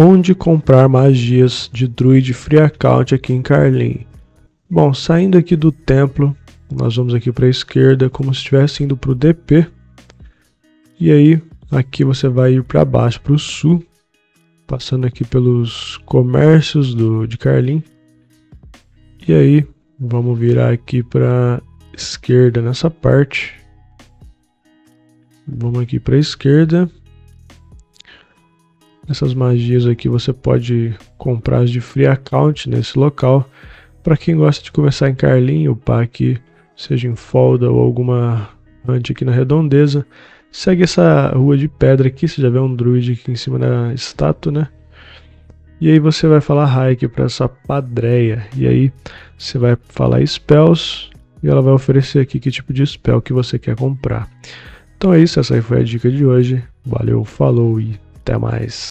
onde comprar magias de druid free account aqui em Carlin. Bom, saindo aqui do templo, nós vamos aqui para a esquerda, como se estivesse indo para o DP. E aí, aqui você vai ir para baixo, para o sul, passando aqui pelos comércios do, de Carlin. E aí, vamos virar aqui para esquerda nessa parte. Vamos aqui para a esquerda. Essas magias aqui você pode comprar de free account nesse local. Para quem gosta de começar em Carlin, upar aqui, seja em Folda ou alguma hunt aqui na redondeza, segue essa rua de pedra aqui, você já vê um druid aqui em cima da estátua, né? E aí você vai falar hi aqui para essa padreia. E aí você vai falar spells e ela vai oferecer aqui que tipo de spell que você quer comprar. Então é isso, essa aí foi a dica de hoje. Valeu, falou e até mais.